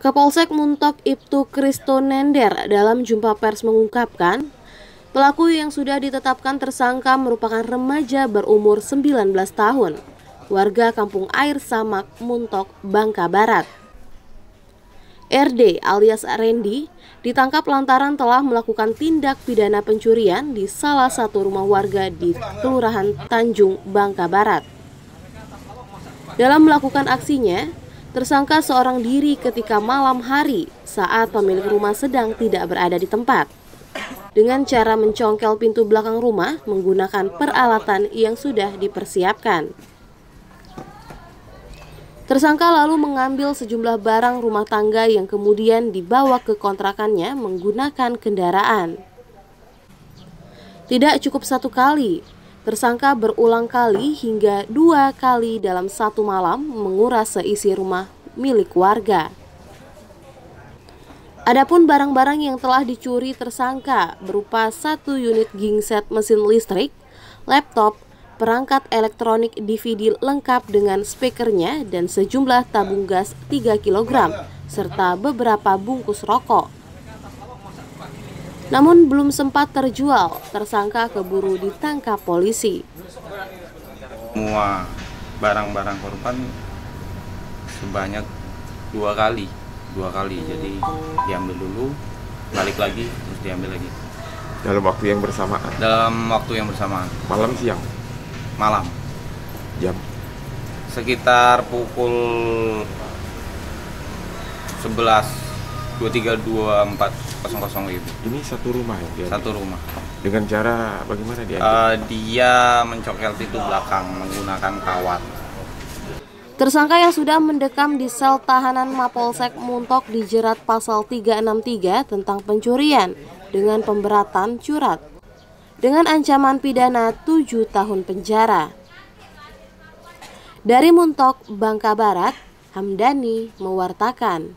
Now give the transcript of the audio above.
Kapolsek Muntok Ibtu Kristo Nender dalam jumpa pers mengungkapkan, pelaku yang sudah ditetapkan tersangka merupakan remaja berumur 19 tahun, warga Kampung Air Samak, Muntok, Bangka Barat. RD alias Randy ditangkap lantaran telah melakukan tindak pidana pencurian di salah satu rumah warga di Kelurahan Tanjung, Bangka Barat. Dalam melakukan aksinya, Tersangka seorang diri ketika malam hari saat pemilik rumah sedang tidak berada di tempat. Dengan cara mencongkel pintu belakang rumah menggunakan peralatan yang sudah dipersiapkan. Tersangka lalu mengambil sejumlah barang rumah tangga yang kemudian dibawa ke kontrakannya menggunakan kendaraan. Tidak cukup satu kali, Tersangka berulang kali hingga dua kali dalam satu malam menguras seisi rumah milik warga. Adapun barang-barang yang telah dicuri tersangka berupa satu unit gingset mesin listrik, laptop, perangkat elektronik DVD lengkap dengan speakernya dan sejumlah tabung gas 3 kg serta beberapa bungkus rokok. Namun belum sempat terjual, tersangka keburu ditangkap polisi. Semua barang-barang korban sebanyak dua kali, dua kali. Jadi diambil dulu, balik lagi, terus diambil lagi. Dalam waktu yang bersamaan? Dalam waktu yang bersamaan. Malam siang? Malam. Jam? Sekitar pukul 11 23 24 00 itu. Ini satu rumah ya dia? Satu rumah. Dengan cara bagaimana dia? Uh, dia mencokel pintu belakang menggunakan kawat. Tersangka yang sudah mendekam di sel tahanan Mapolsek Muntok dijerat pasal 363 tentang pencurian dengan pemberatan curat dengan ancaman pidana 7 tahun penjara. Dari Muntok, Bangka Barat, Hamdani mewartakan.